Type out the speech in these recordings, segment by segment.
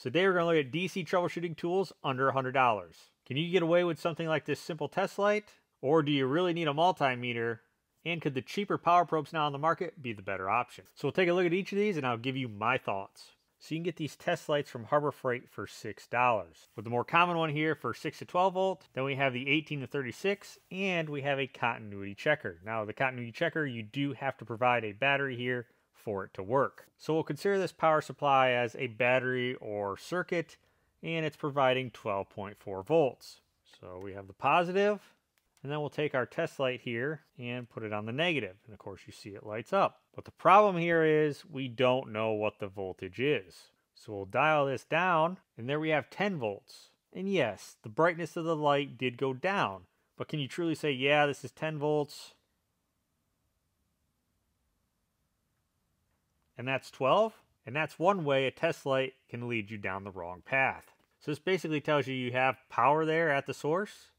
So today we're going to look at DC troubleshooting tools under $100. Can you get away with something like this simple test light? Or do you really need a multimeter? And could the cheaper power probes now on the market be the better option? So we'll take a look at each of these and I'll give you my thoughts. So you can get these test lights from Harbor Freight for $6. With the more common one here for 6 to 12 volt, then we have the 18 to 36, and we have a continuity checker. Now the continuity checker, you do have to provide a battery here for it to work. So we'll consider this power supply as a battery or circuit, and it's providing 12.4 volts. So we have the positive, and then we'll take our test light here and put it on the negative. And of course you see it lights up. But the problem here is we don't know what the voltage is. So we'll dial this down, and there we have 10 volts. And yes, the brightness of the light did go down. But can you truly say, yeah, this is 10 volts? And that's 12. And that's one way a test light can lead you down the wrong path. So this basically tells you you have power there at the source,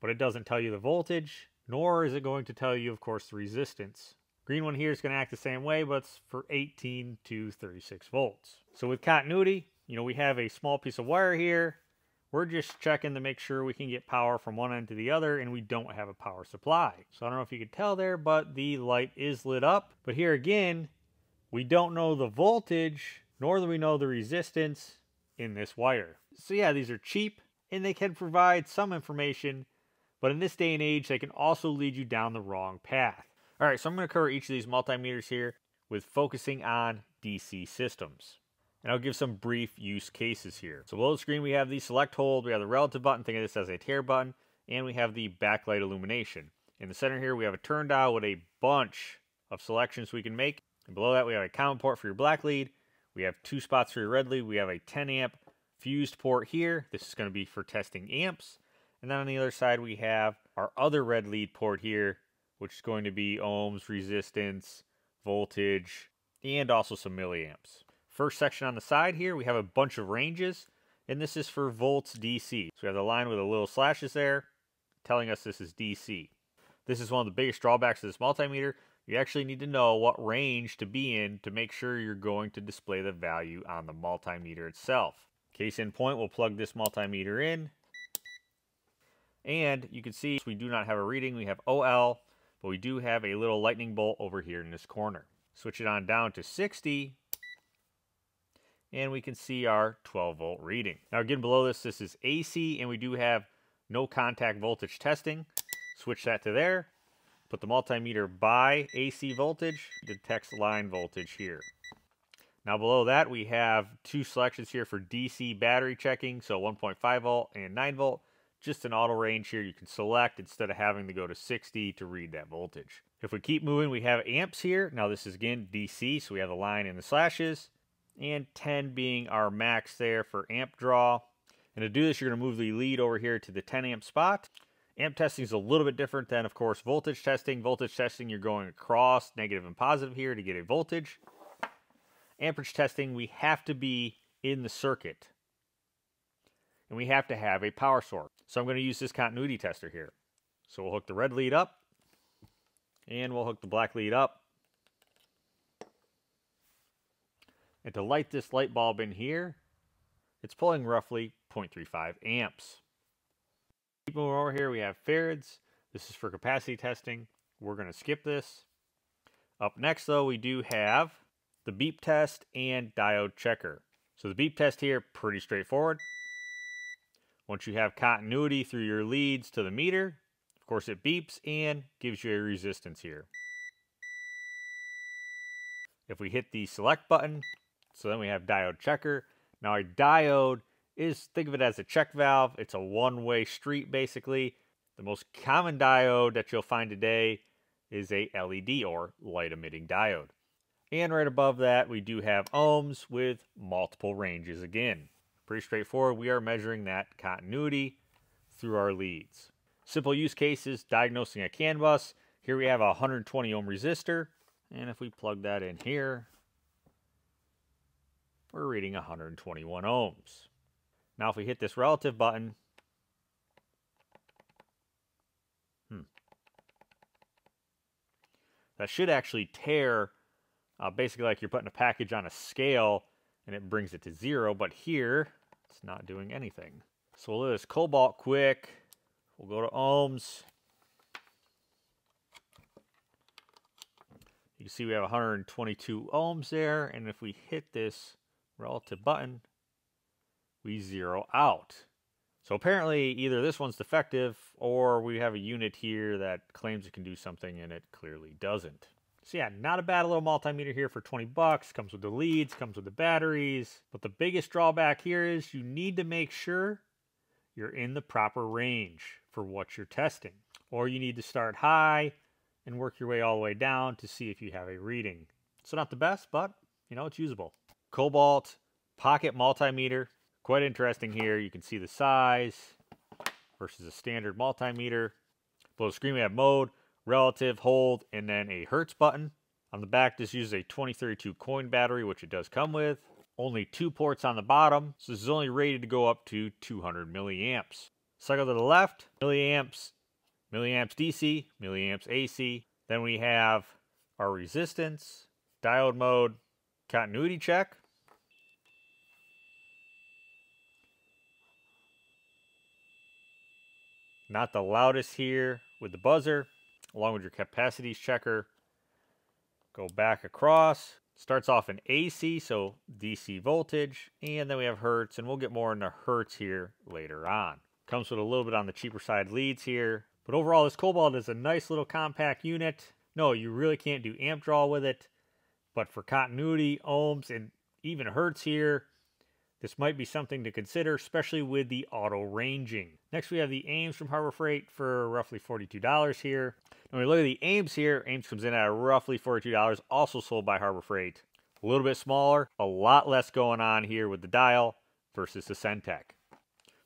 but it doesn't tell you the voltage, nor is it going to tell you, of course, the resistance. Green one here is going to act the same way, but it's for 18 to 36 volts. So with continuity, you know, we have a small piece of wire here. We're just checking to make sure we can get power from one end to the other and we don't have a power supply. So I don't know if you could tell there, but the light is lit up. But here again, we don't know the voltage, nor do we know the resistance in this wire. So yeah, these are cheap and they can provide some information, but in this day and age, they can also lead you down the wrong path. All right, so I'm going to cover each of these multimeters here with focusing on DC systems. And I'll give some brief use cases here. So below the screen, we have the select hold, we have the relative button, think of this as a tare button, and we have the backlight illumination. In the center here, we have a turn dial with a bunch of selections we can make. And below that, we have a common port for your black lead. We have two spots for your red lead. We have a 10 amp fused port here. This is going to be for testing amps. And then on the other side, we have our other red lead port here, which is going to be ohms, resistance, voltage, and also some milliamps. First section on the side here, we have a bunch of ranges, and this is for volts DC. So we have the line with the little slashes there, telling us this is DC. This is one of the biggest drawbacks of this multimeter. You actually need to know what range to be in to make sure you're going to display the value on the multimeter itself. Case in point, we'll plug this multimeter in. And you can see we do not have a reading. We have OL, but we do have a little lightning bolt over here in this corner. Switch it on down to 60 and we can see our 12 volt reading. Now again below this, this is AC and we do have no contact voltage testing. Switch that to there Put the multimeter by AC voltage, detects line voltage here. Now below that we have two selections here for DC battery checking, so 1.5 volt and 9 volt. Just an auto range here you can select instead of having to go to 60 to read that voltage. If we keep moving, we have amps here. Now this is again DC, so we have the line and the slashes. And 10 being our max there for amp draw. And to do this, you're going to move the lead over here to the 10 amp spot. Amp testing is a little bit different than, of course, voltage testing. Voltage testing, you're going across negative and positive here to get a voltage. Amperage testing, we have to be in the circuit. And we have to have a power source. So I'm going to use this continuity tester here. So we'll hook the red lead up. And we'll hook the black lead up. And to light this light bulb in here, it's pulling roughly 0.35 amps. Moving over here, we have farads. This is for capacity testing. We're going to skip this. Up next, though, we do have the beep test and diode checker. So the beep test here, pretty straightforward. Once you have continuity through your leads to the meter, of course it beeps and gives you a resistance here. If we hit the select button, so then we have diode checker. Now a diode is think of it as a check valve. It's a one-way street basically. The most common diode that you'll find today is a LED or light emitting diode. And right above that, we do have ohms with multiple ranges again. Pretty straightforward. We are measuring that continuity through our leads. Simple use cases, diagnosing a CAN bus. Here we have a 120 ohm resistor. And if we plug that in here, we're reading 121 ohms. Now if we hit this relative button, hmm, that should actually tare, uh, basically like you're putting a package on a scale and it brings it to zero, but here it's not doing anything. So we'll let this Kobalt quick. We'll go to ohms. You can see we have 122 ohms there, and if we hit this relative button, we zero out. So apparently either this one's defective or we have a unit here that claims it can do something and it clearly doesn't. So yeah, not a bad little multimeter here for 20 bucks. Comes with the leads, comes with the batteries. But the biggest drawback here is you need to make sure you're in the proper range for what you're testing. Or you need to start high and work your way all the way down to see if you have a reading. So not the best, but you know, it's usable. Kobalt pocket multimeter. Quite interesting here. You can see the size versus a standard multimeter. Below screen we have mode, relative, hold, and then a Hertz button. On the back, this uses a 2032 coin battery, which it does come with. Only two ports on the bottom, so this is only rated to go up to 200 milliamps. Cycle to the left, milliamps, milliamps DC, milliamps AC. Then we have our resistance, diode mode, continuity check. Not the loudest here with the buzzer, along with your capacities checker. Go back across. Starts off in AC, so DC voltage, and then we have Hertz, and we'll get more into Hertz here later on. Comes with a little bit on the cheaper side leads here, but overall this Kobalt is a nice little compact unit. No, you really can't do amp draw with it, but for continuity, ohms, and even Hertz here, this might be something to consider, especially with the auto ranging. Next, we have the Ames from Harbor Freight for roughly $42 here. When we look at the Ames here, Ames comes in at roughly $42, also sold by Harbor Freight. A little bit smaller, a lot less going on here with the dial versus the Cen-Tech.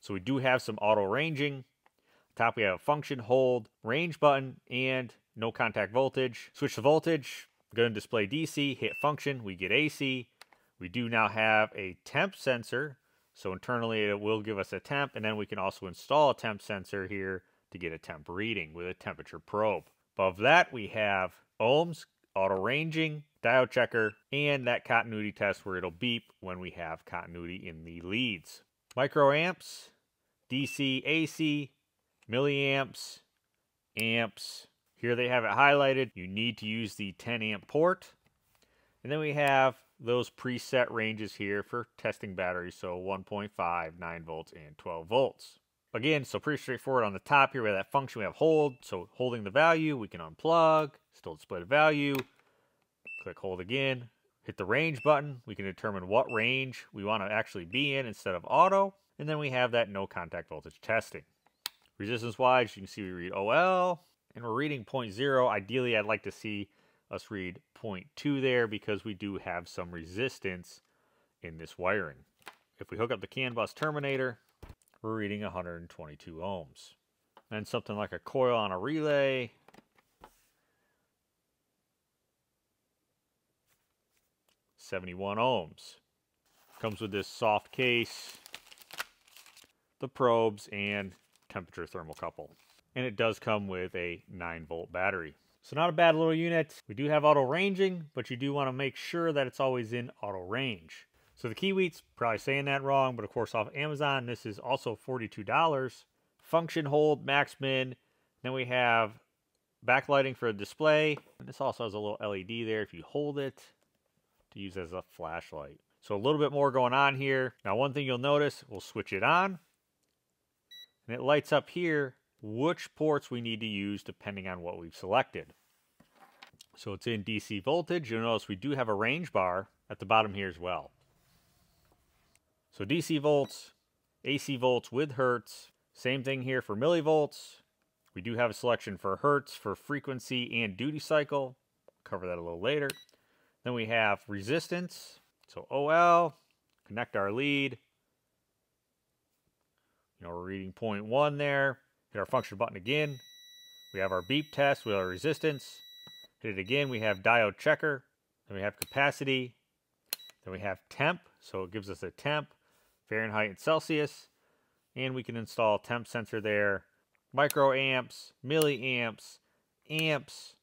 So we do have some auto ranging. Top, we have a function, hold, range button, and no contact voltage. Switch the voltage, going to display DC, hit function, we get AC. We do now have a temp sensor, so internally it will give us a temp, and then we can also install a temp sensor here to get a temp reading with a temperature probe. Above that, we have ohms, auto ranging, diode checker, and that continuity test where it'll beep when we have continuity in the leads. Microamps, DC, AC, milliamps, amps. Here they have it highlighted. You need to use the 10 amp port. And then we have those preset ranges here for testing batteries. So 1.5, 9 volts, and 12 volts. Again, so pretty straightforward on the top here. Have that function, we have hold. So holding the value, we can unplug, still display the value. Click hold again. Hit the range button. We can determine what range we want to actually be in instead of auto. And then we have that no contact voltage testing. Resistance wise, you can see we read OL and we're reading 0.0. Ideally, I'd like to see us read 0.2 there because we do have some resistance in this wiring. If we hook up the CAN bus terminator, we're reading 122 ohms. And something like a coil on a relay. Seventy-one ohms. Comes with this soft case, the probes, and temperature thermocouple. And it does come with a 9 volt battery. So not a bad little unit. We do have auto ranging, but you do want to make sure that it's always in auto range. So the Kiwi's, probably saying that wrong, but of course off Amazon, this is also $42. Function hold, max min. Then we have backlighting for a display. And this also has a little LED there if you hold it to use as a flashlight. So a little bit more going on here. Now one thing you'll notice, we'll switch it on. And it lights up here which ports we need to use depending on what we've selected. So it's in DC voltage. You'll notice we do have a range bar at the bottom here as well. So DC volts, AC volts with Hertz. Same thing here for millivolts. We do have a selection for Hertz for frequency and duty cycle. Cover that a little later. Then we have resistance. So OL, connect our lead. You know, we're reading 0.1 there. Hit our function button again. We have our beep test with our resistance. Hit it again. We have diode checker. Then we have capacity. Then we have temp. So it gives us a temp, Fahrenheit and Celsius. And we can install temp sensor there. Microamps, milliamps, amps.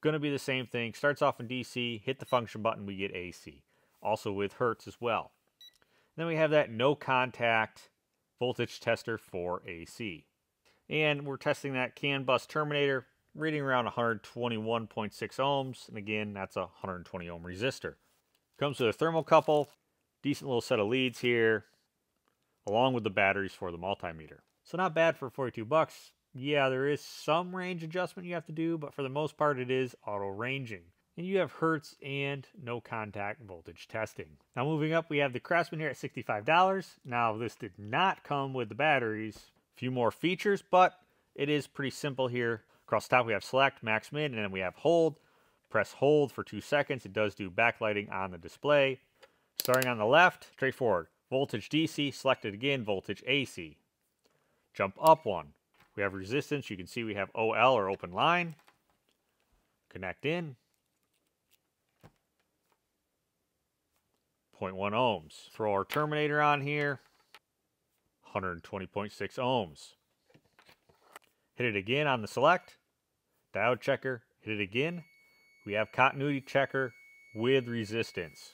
Going to be the same thing. Starts off in DC. Hit the function button. We get AC. also with Hertz as well. then we have that no contact voltage tester for AC. And we're testing that CAN bus terminator, reading around 121.6 ohms. And again, that's a 120 ohm resistor. Comes with a thermocouple, decent little set of leads here, along with the batteries for the multimeter. So not bad for 42 bucks. Yeah, there is some range adjustment you have to do, but for the most part it is auto ranging. And you have Hertz and no contact voltage testing. Now moving up, we have the Craftsman here at $65. Now this did not come with the batteries. Few more features, but it is pretty simple here. Across the top we have select, max min, and then we have hold. Press hold for two seconds. It does do backlighting on the display. Starting on the left, straightforward. Voltage DC, selected again, voltage AC. Jump up one. We have resistance. You can see we have OL or open line. Connect in. 0.1 ohms. Throw our terminator on here. 120.6 ohms. Hit it again on the select. Diode checker. Hit it again. We have continuity checker with resistance.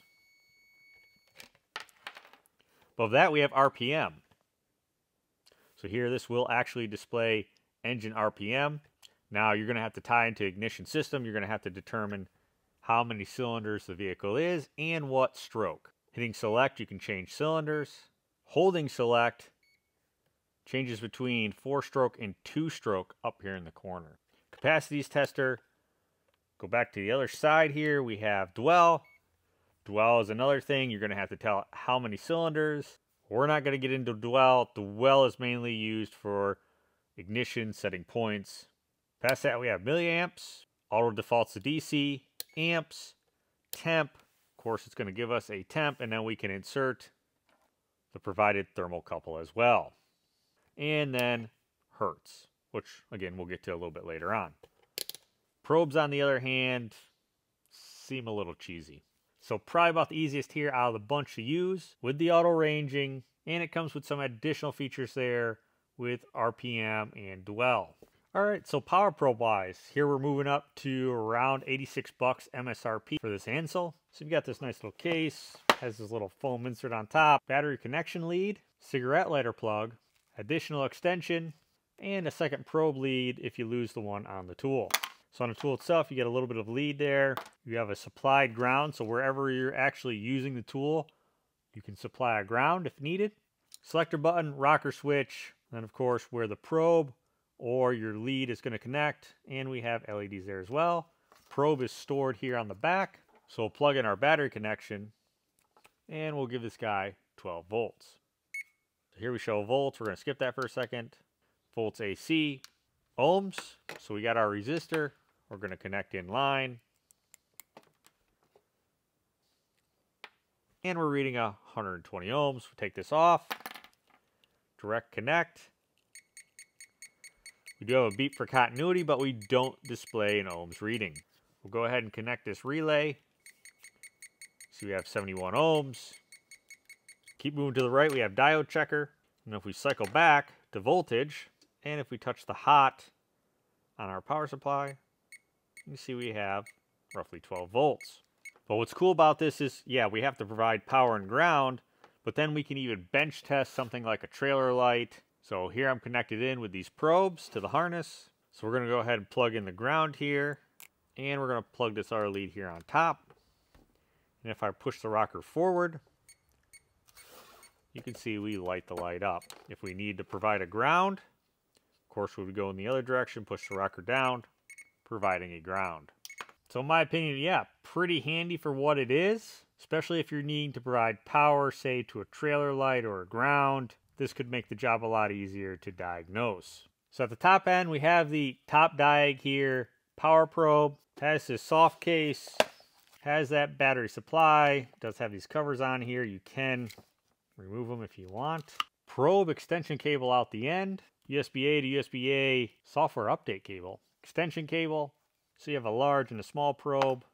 Above that, we have RPM. So here, this will actually display engine RPM. Now, you're going to have to tie into ignition system. You're going to have to determine how many cylinders the vehicle is and what stroke. Hitting select, you can change cylinders. Holding select changes between four stroke and two stroke up here in the corner. Capacities tester. Go back to the other side here. We have dwell. Dwell is another thing. You're going to have to tell how many cylinders. We're not going to get into dwell. Dwell is mainly used for ignition, setting points. Past that, we have milliamps. Auto defaults to DC, amps, temp. Of course, it's going to give us a temp, and then we can insert the provided thermocouple as well. And then Hertz, which, again, we'll get to a little bit later on. Probes, on the other hand, seem a little cheesy. So probably about the easiest here out of the bunch to use with the auto ranging. And it comes with some additional features there with RPM and dwell. All right, so power probe wise, here we're moving up to around 86 bucks MSRP for this ANCEL. So you've got this nice little case, has this little foam insert on top, battery connection lead, cigarette lighter plug, additional extension, and a second probe lead if you lose the one on the tool. So on the tool itself, you get a little bit of lead there. You have a supplied ground, so wherever you're actually using the tool, you can supply a ground if needed. Selector button, rocker switch, and of course where the probe or your lead is going to connect. And we have LEDs there as well. Probe is stored here on the back. So we'll plug in our battery connection and we'll give this guy 12 volts. Here we show volts. We're going to skip that for a second. Volts AC, ohms. So we got our resistor. We're going to connect in line. And we're reading 120 ohms. We'll take this off. Direct connect. We do have a beep for continuity, but we don't display an ohms reading. We'll go ahead and connect this relay. So we have 71 ohms. Keep moving to the right, we have diode checker. And if we cycle back to voltage, and if we touch the hot on our power supply, you see we have roughly 12 volts. But what's cool about this is, yeah, we have to provide power and ground, but then we can even bench test something like a trailer light. So here I'm connected in with these probes to the harness. So we're going to go ahead and plug in the ground here. And we're going to plug this R lead here on top. And if I push the rocker forward, you can see we light the light up. If we need to provide a ground, of course we would go in the other direction, push the rocker down, providing a ground. So in my opinion, yeah, pretty handy for what it is, especially if you're needing to provide power, say, to a trailer light or a ground. This could make the job a lot easier to diagnose. So at the top end, we have the TopDiag here, power probe, has this soft case, has that battery supply, does have these covers on here. You can remove them if you want. Probe extension cable out the end, USB-A to USB-A software update cable extension cable. So you have a large and a small probe.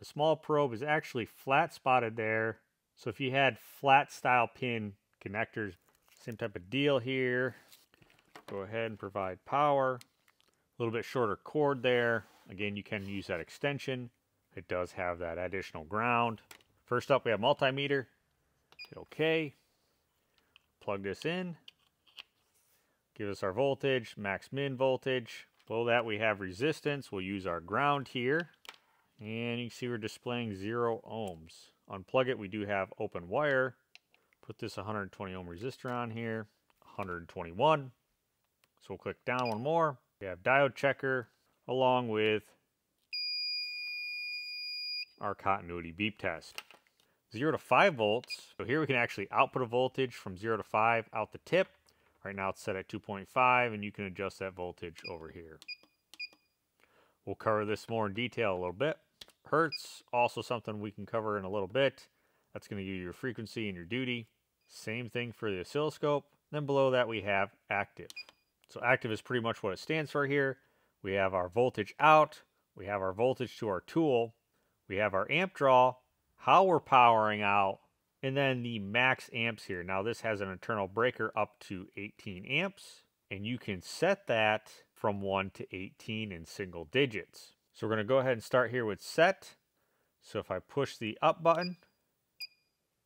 The small probe is actually flat spotted there. So if you had flat style pin connectors, same type of deal here. Go ahead and provide power. A little bit shorter cord there. Again, you can use that extension. It does have that additional ground. First up, we have multimeter. Hit OK. Plug this in. Give us our voltage, max min voltage. Below that, we have resistance. We'll use our ground here. And you can see we're displaying zero ohms. Unplug it, we do have open wire. Put this 120 ohm resistor on here. 121. So we'll click down one more. We have diode checker along with our continuity beep test. 0 to 5 volts. So here we can actually output a voltage from 0 to 5 out the tip. Right now it's set at 2.5 and you can adjust that voltage over here. We'll cover this more in detail a little bit. Hertz, also something we can cover in a little bit. That's going to give you your frequency and your duty. Same thing for the oscilloscope. Then below that we have active. So active is pretty much what it stands for here. We have our voltage out. We have our voltage to our tool. We have our amp draw, how we're powering out, and then the max amps here. Now this has an internal breaker up to 18 amps, and you can set that from 1 to 18 in single digits. So we're going to go ahead and start here with set. So if I push the up button,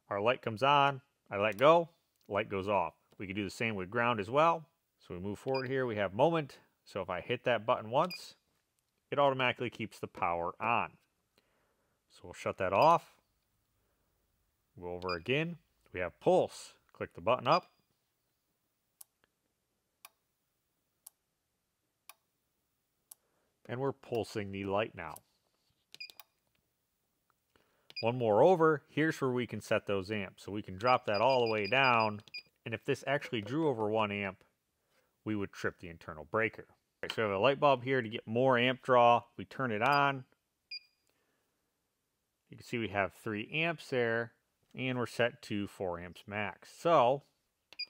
our light comes on, I let go, light goes off. We can do the same with ground as well. So we move forward here, we have moment. So if I hit that button once, it automatically keeps the power on. So we'll shut that off. Go over again. We have pulse. Click the button up. And we're pulsing the light now. One more over, here's where we can set those amps. So we can drop that all the way down. And if this actually drew over one amp, we would trip the internal breaker. So we have a light bulb here to get more amp draw. We turn it on. You can see we have 3 amps there, and we're set to 4 amps max. So,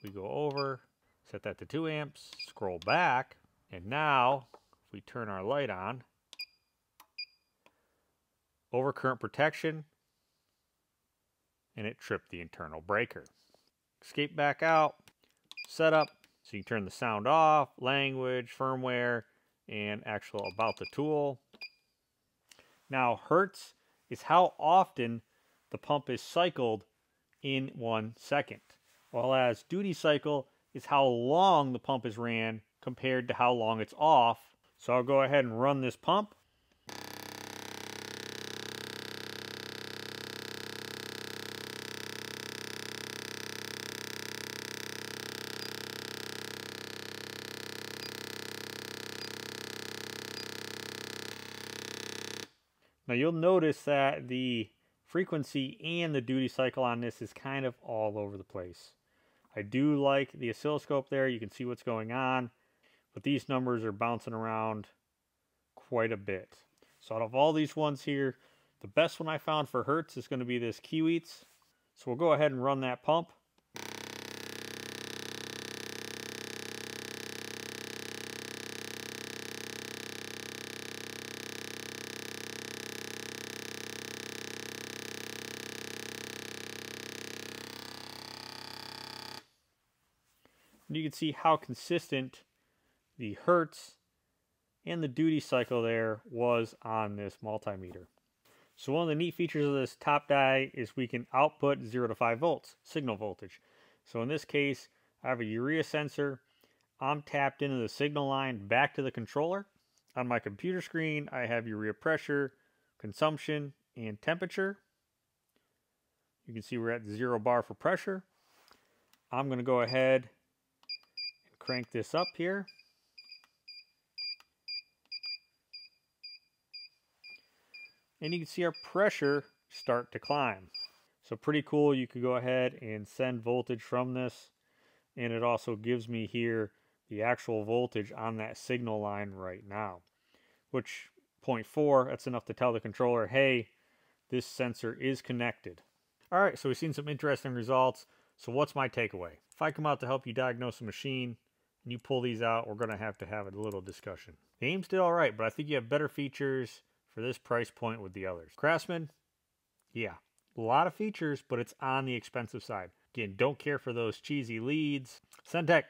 we go over, set that to 2 amps, scroll back, and now, if we turn our light on, overcurrent protection, and it tripped the internal breaker. Escape back out, setup, so you can turn the sound off, language, firmware, and actual about the tool. Now, Hertz is how often the pump is cycled in one second. While as duty cycle is how long the pump is ran compared to how long it's off. So I'll go ahead and run this pump. Now you'll notice that the frequency and the duty cycle on this is kind of all over the place. I do like the oscilloscope there. You can see what's going on. But these numbers are bouncing around quite a bit. So out of all these ones here, the best one I found for Hertz is going to be this Kiwitz. So we'll go ahead and run that pump. You can see how consistent the hertz and the duty cycle there was on this multimeter. So one of the neat features of this TopDiag is we can output 0 to 5 volts, signal voltage. So in this case, I have a urea sensor. I'm tapped into the signal line back to the controller. On my computer screen, I have urea pressure, consumption, and temperature. You can see we're at zero bar for pressure. I'm going to go ahead crank this up here. And you can see our pressure start to climb. So pretty cool. You could go ahead and send voltage from this. And it also gives me here the actual voltage on that signal line right now. Which 0.4, that's enough to tell the controller, hey, this sensor is connected. All right, so we've seen some interesting results. So what's my takeaway? If I come out to help you diagnose a machine, and you pull these out, we're going to have to have a little discussion. The Ames still alright, but I think you have better features for this price point with the others. Craftsman, yeah, a lot of features, but it's on the expensive side. Again, don't care for those cheesy leads. Cen-Tech,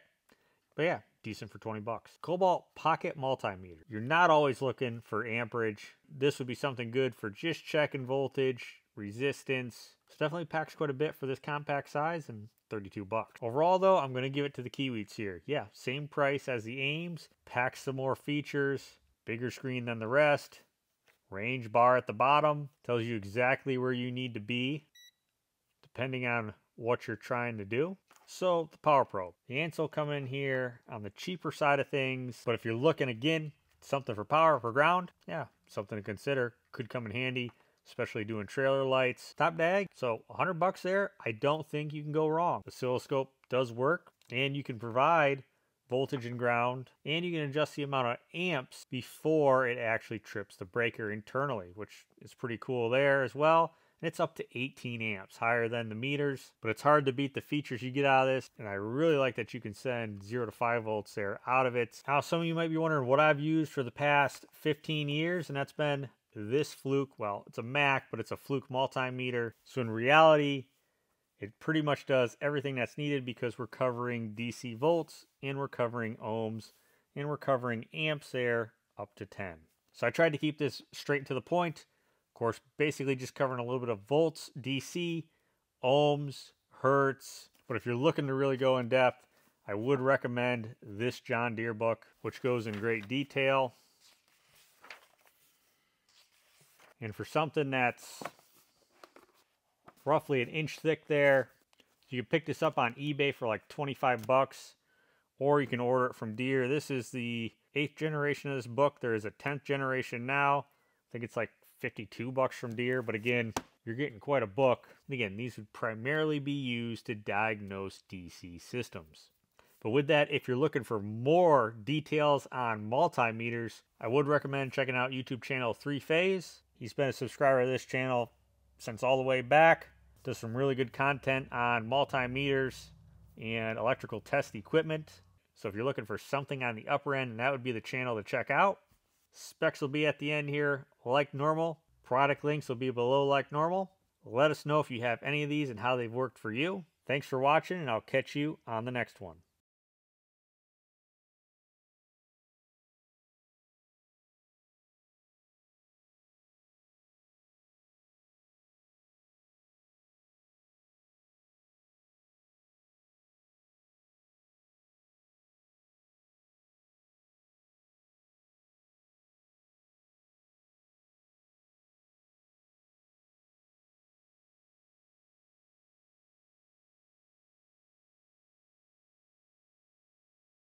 but yeah, decent for 20 bucks. Kobalt Pocket Multimeter. You're not always looking for amperage. This would be something good for just checking voltage, resistance. So definitely packs quite a bit for this compact size and 32 bucks. Overall though, I'm to give it to the Kiwiz here. Yeah, same price as the Ames, packs some more features, bigger screen than the rest, range bar at the bottom, tells you exactly where you need to be depending on what you're trying to do. So the Power Probe. The ANCEL come in here on the cheaper side of things, but if you're looking again, something for power, for ground, yeah, something to consider. Could come in handy, especially doing trailer lights. TopDiag, so 100 bucks there, I don't think you can go wrong. Oscilloscope does work, and you can provide voltage and ground, and you can adjust the amount of amps before it actually trips the breaker internally, which is pretty cool there as well and it's up to 18 amps, higher than the meters, but it's hard to beat the features you get out of this, and I really like that you can send 0 to 5 volts there out of it. Now, some of you might be wondering what I've used for the past 15 years, and that's been this Fluke, well, it's a Mac, but it's a Fluke multimeter. So in reality, it pretty much does everything that's needed because we're covering DC volts, and we're covering ohms, and we're covering amps there up to 10. So I tried to keep this straight to the point. Of course, basically just covering a little bit of volts, DC, ohms, hertz. But if you're looking to really go in depth, I would recommend this John Deere book, which goes in great detail. And for something that's roughly an inch thick there, you can pick this up on eBay for like 25 bucks, or you can order it from Deere. This is the eighth generation of this book. There is a 10th generation now. I think it's like 52 bucks from Deere, but again, you're getting quite a book. And again, these would primarily be used to diagnose DC systems. But with that, if you're looking for more details on multimeters, I would recommend checking out YouTube channel 3 Phase. He's been a subscriber to this channel since all the way back. Does some really good content on multimeters and electrical test equipment. So if you're looking for something on the upper end, that would be the channel to check out. Specs will be at the end here like normal. Product links will be below like normal. Let us know if you have any of these and how they've worked for you. Thanks for watching, and I'll catch you on the next one.